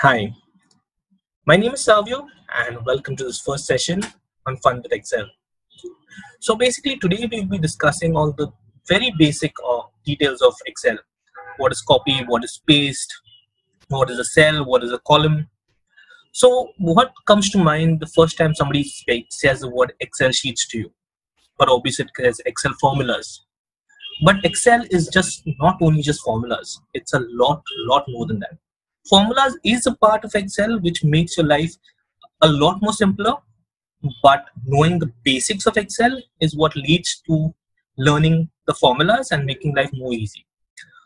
Hi, my name is Savio and welcome to this first session on Fun with Excel. So basically today we'll be discussing all the very basic uh, details of Excel. What is copy, what is paste, what is a cell, what is a column. So what comes to mind the first time somebody says the word Excel sheets to you? But obviously it says Excel formulas. But Excel is just not only just formulas, it's a lot, lot more than that formulas is a part of excel which makes your life a lot more simpler. But knowing the basics of excel is what leads to learning the formulas and making life more easy.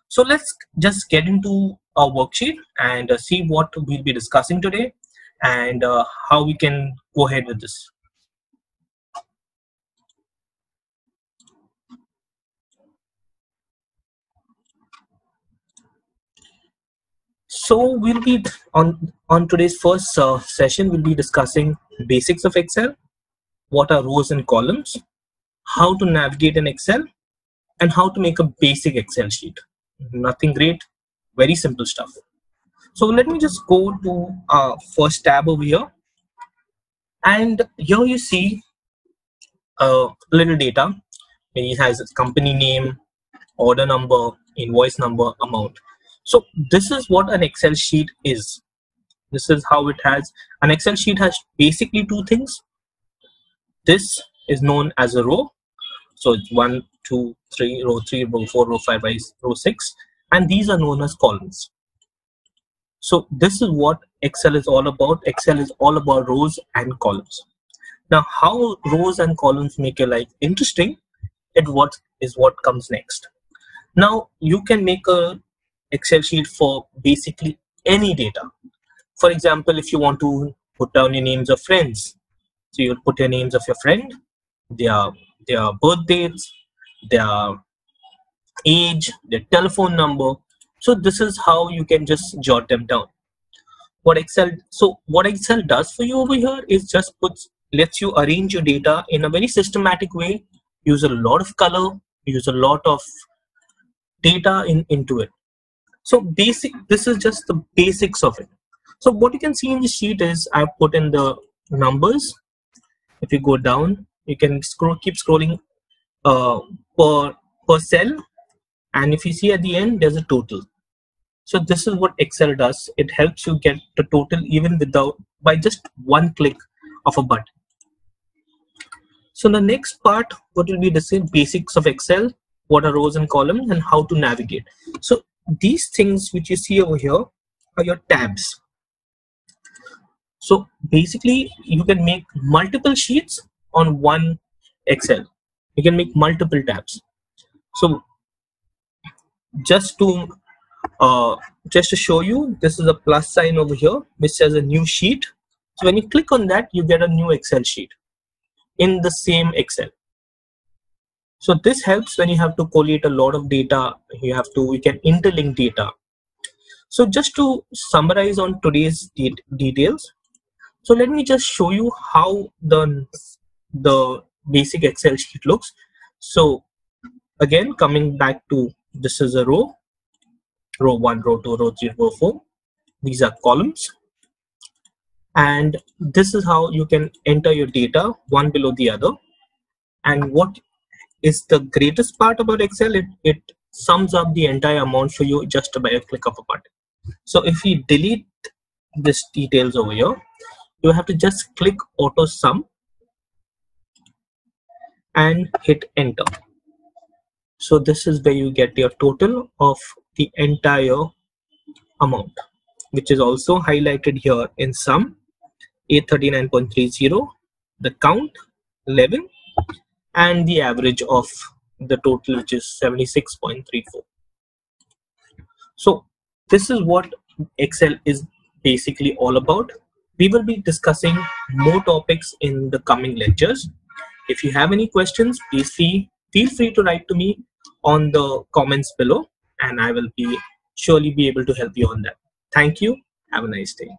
So let's just get into our worksheet and uh, see what we'll be discussing today and uh, how we can go ahead with this So we'll be on on today's first uh, session. We'll be discussing basics of Excel, what are rows and columns, how to navigate in Excel, and how to make a basic Excel sheet. Nothing great, very simple stuff. So let me just go to our first tab over here, and here you see a little data. It has company name, order number, invoice number, amount so this is what an Excel sheet is. This is how it has, an Excel sheet has basically two things. This is known as a row. So it's one, two, three, row three, row four, row five, row six. And these are known as columns. So this is what Excel is all about. Excel is all about rows and columns. Now, how rows and columns make your life interesting, it what is what comes next. Now, you can make a Excel sheet for basically any data. For example, if you want to put down your names of friends, so you'll put your names of your friend, their their birth dates, their age, their telephone number. So this is how you can just jot them down. What Excel so what Excel does for you over here is just puts lets you arrange your data in a very systematic way, use a lot of color, use a lot of data in into it. So basic, this is just the basics of it. So what you can see in the sheet is I've put in the numbers. If you go down, you can scroll, keep scrolling uh, per, per cell. And if you see at the end, there's a total. So this is what Excel does. It helps you get the total even without, by just one click of a button. So the next part, what will be the same basics of Excel, what are rows and columns and how to navigate. So these things which you see over here are your tabs. So basically you can make multiple sheets on one excel. You can make multiple tabs. So just to uh, just to show you this is a plus sign over here which says a new sheet. So when you click on that you get a new excel sheet in the same excel so this helps when you have to collate a lot of data, you have to, you can interlink data. So just to summarize on today's de details, so let me just show you how the, the basic Excel sheet looks. So again, coming back to this is a row, row one, row two, row three, row four. These are columns. And this is how you can enter your data one below the other. And what is the greatest part about Excel. It, it sums up the entire amount for you just by a click of a button. So if we delete this details over here, you have to just click auto sum and hit enter. So this is where you get your total of the entire amount, which is also highlighted here in sum 839.30, the count 11 and the average of the total which is 76.34 so this is what excel is basically all about. We will be discussing more topics in the coming lectures. If you have any questions please feel free to write to me on the comments below and i will be surely be able to help you on that. Thank you. Have a nice day